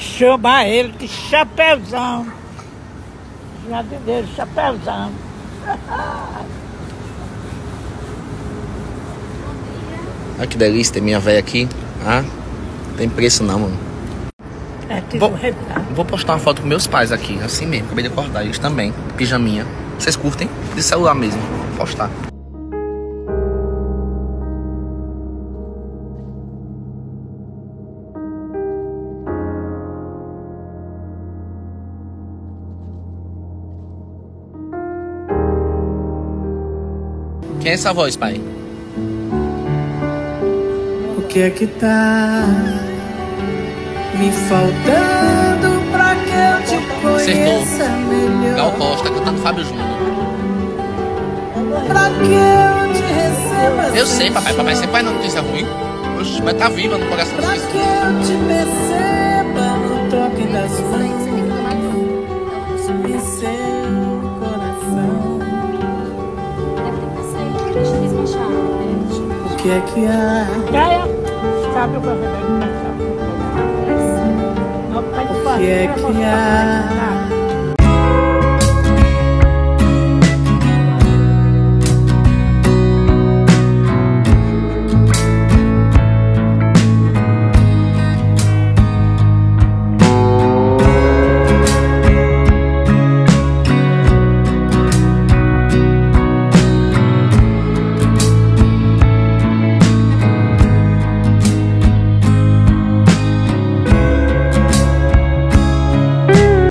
Chama ele de Chapeuzão. Jardineiro, Chapeuzão. Olha que delícia ter minha velha aqui. Ah, tem preço não, mano. É tudo Vou-. Vou postar uma foto com meus pais aqui, assim mesmo. Acabei de acordar, eles também. Pijaminha. Vocês curtem? De celular mesmo. Vou postar. Quem é essa voz, pai? O que é que tá me faltando pra que eu te conheça melhor? Gal Costa cantando Fábio Júnior. Pra que eu te receba Eu sei, papai. Papai sempre faz notícia ruim. Oxe, mas tá viva no coração Pra dos que eu te perceba que é que há? Gaia, sabe o que eu vou O que é que há?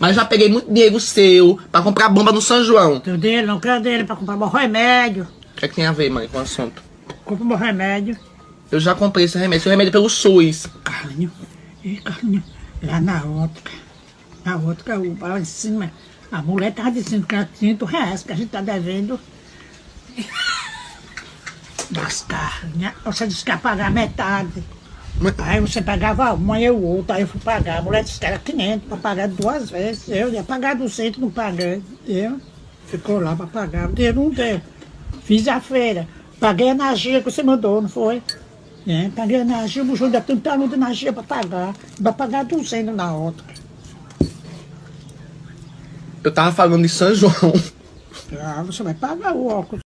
Mas já peguei muito dinheiro seu pra comprar bomba no São João. Eu dele, não quero dele pra comprar meu remédio. O que, é que tem a ver, mãe, com o assunto? Compra meu remédio. Eu já comprei esse remédio. Esse remédio é pelo SUS. Carlinho, e Carlinho, lá na ótica, na ótica, o lá em cima, a mulher tava dizendo que era 30 reais que a gente tá devendo. Das carnes, você disse que ia pagar metade. Aí você pagava uma e o outro, aí eu fui pagar. A mulher disse que era 500 para pagar duas vezes. Eu ia pagar 200, não paguei. Eu ficou lá para pagar. O dinheiro não deu. Fiz a feira. Paguei a energia que você mandou, não foi? É, paguei a energia, o Júlio tem tanto de energia para pagar. Vai pagar 200 na outra. Eu tava falando de São João. Ah, você vai pagar o óculos.